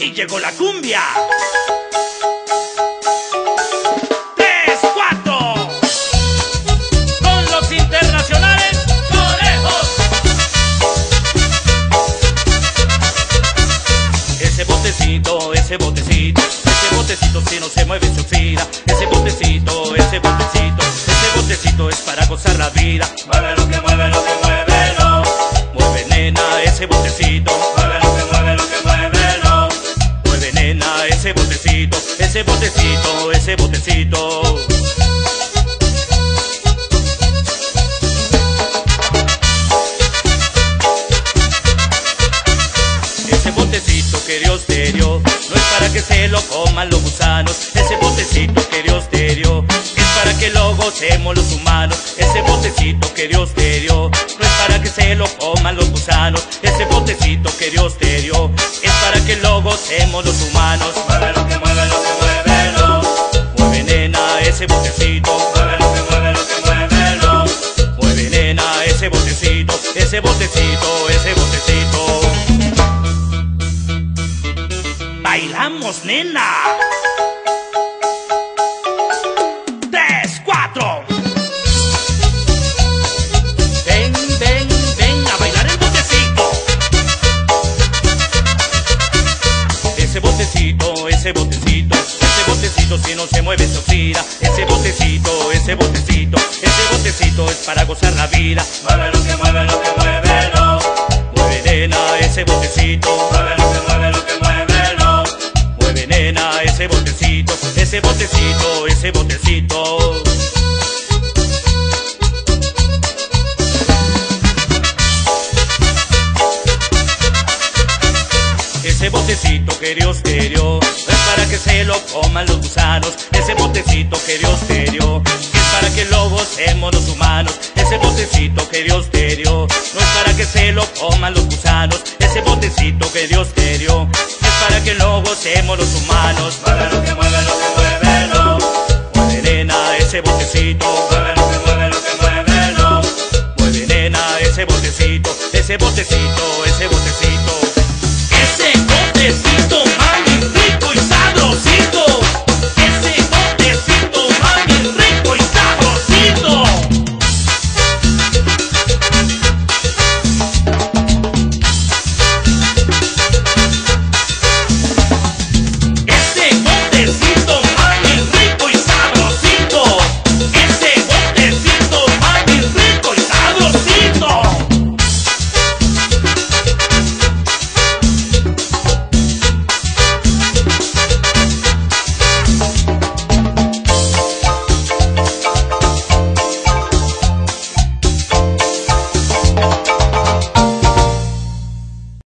y llegó la cumbia. Tres, cuatro. Con los internacionales conejos. Ese botecito, ese botecito, ese botecito si no se mueve se oxida. Ese botecito, ese botecito, ese botecito es para gozar la vida. Mueve lo que mueve lo que mueve lo. Mueve nena ese botecito. Mueve ese botecito, ese botecito. Ese botecito que Dios te dio no es para que se lo coman los gusanos. Ese botecito que Dios te dio es para que lo gocemos los humanos. Ese botecito que Dios te dio no es para que se lo coman los gusanos. Ese botecito que Dios te dio es para que lo los humanos. Ese botecito, Mueve lo que mueve lo que mueve lo. mueve nena ese botecito, ese botecito, ese botecito. Bailamos nena. Tres, cuatro. Ven, ven, ven a bailar el botecito. Ese botecito, ese botecito, si no se mueve se oxida. Ese botecito, ese botecito, ese botecito es para gozar la vida. Mueve lo que mueve lo que mueve lo. Mueve nena ese botecito, Mueve lo que mueve lo que mueve lo. mueve nena ese botecito, ese botecito, ese botecito. Ese botecito que Dios te dio es para que se lo coman los gusanos. Ese botecito que Dios te dio es para que lo gocemos los humanos. Ese botecito que Dios te dio no es para que se lo coman los gusanos. Ese botecito que Dios te dio es para que lo gocemos los humanos. Mueve lo que mueve lo que mueve lo. Mueve nena ese botecito, Mueve lo que mueve lo que mueve lo. mueve nena ese botecito, ese botecito,